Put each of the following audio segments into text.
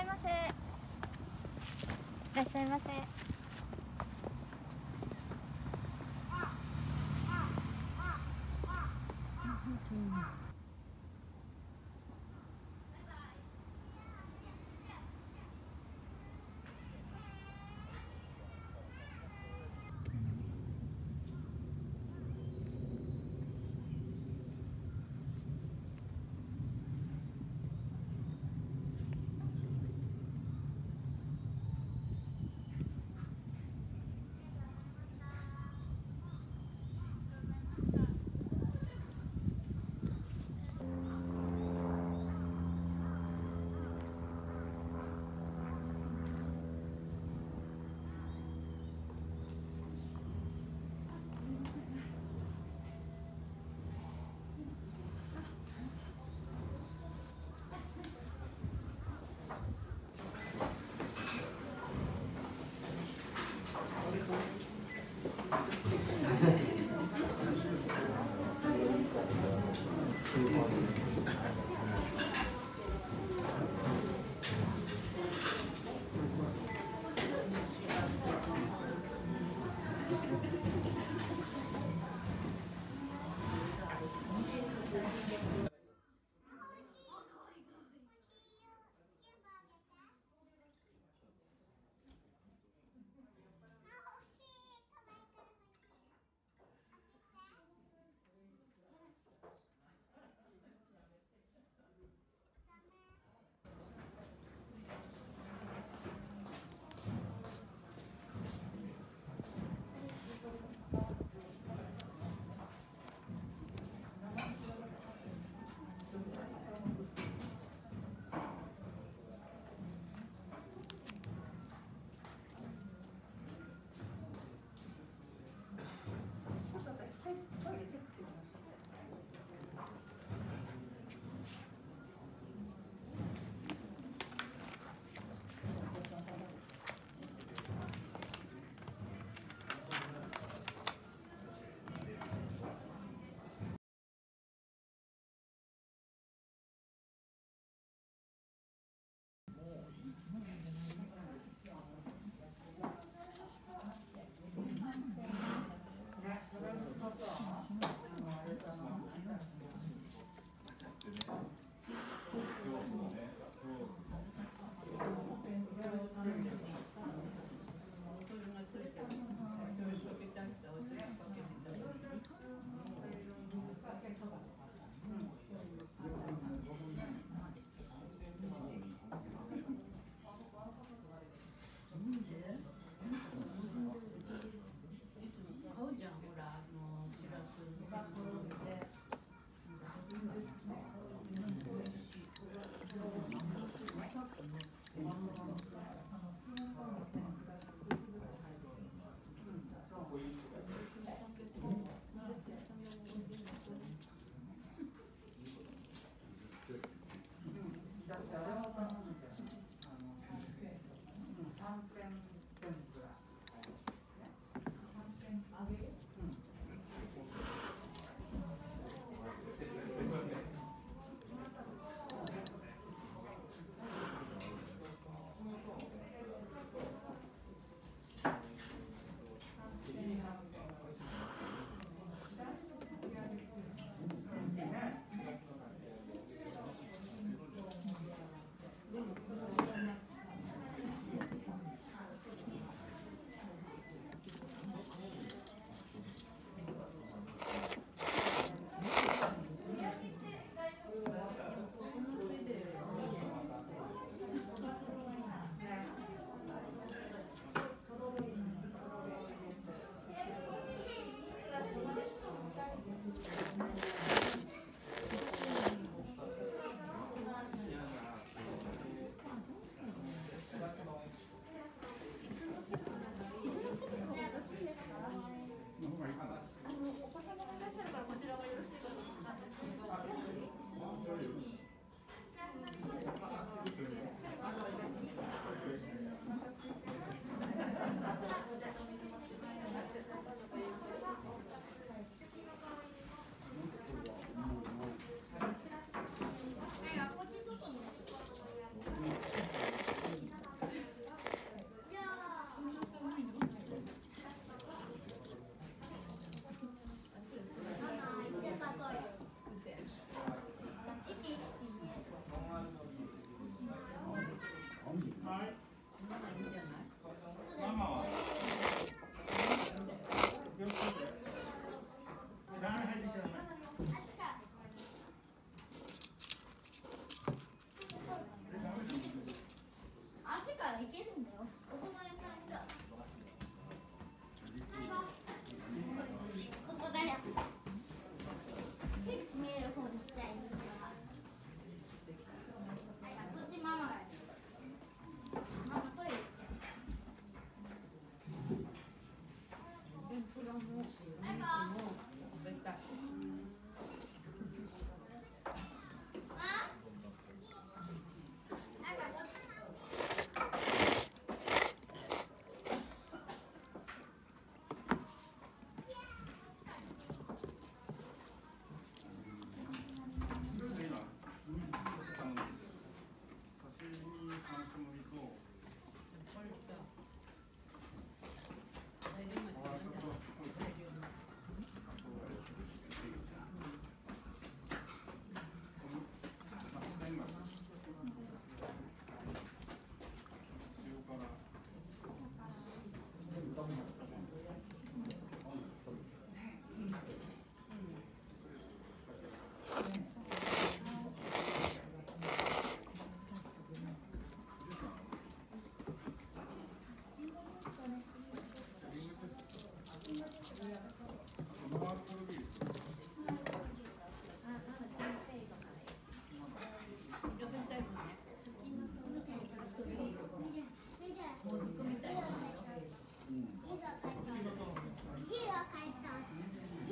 いませ。いらっしゃいませ。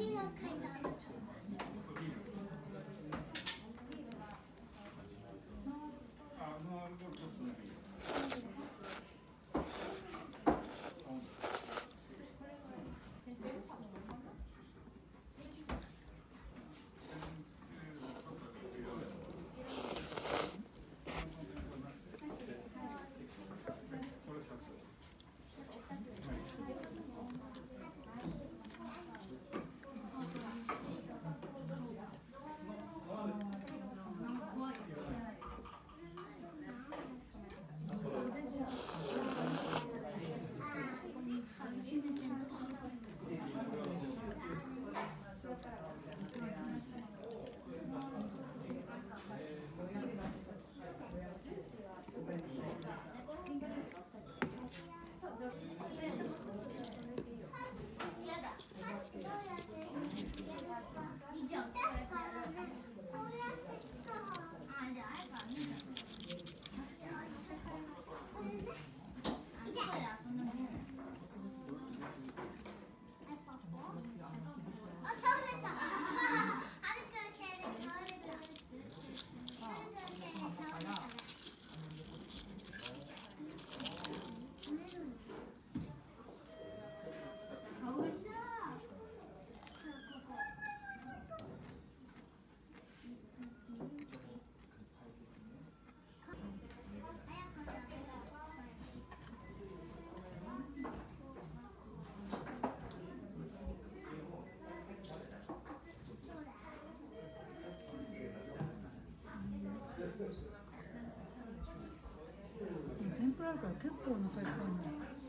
字が書いてあ。なんか結構お腹いっぱいにな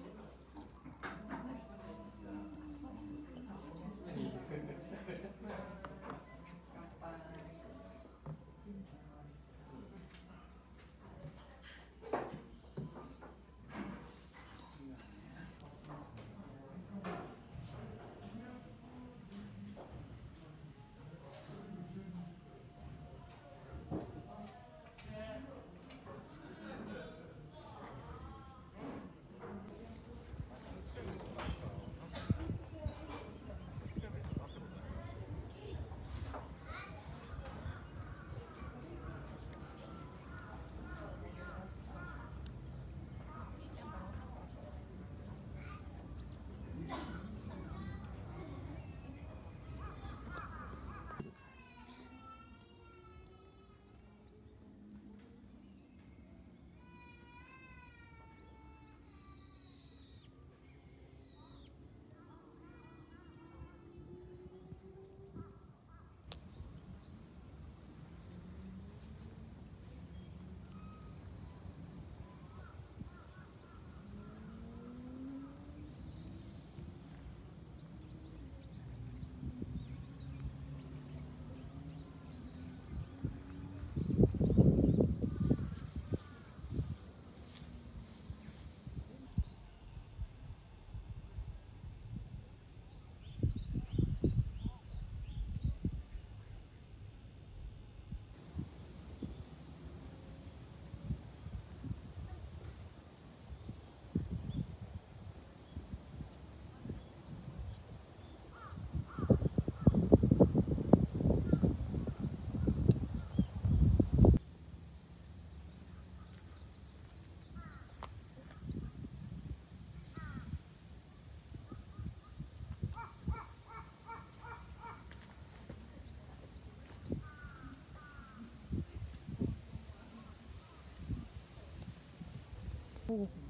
るお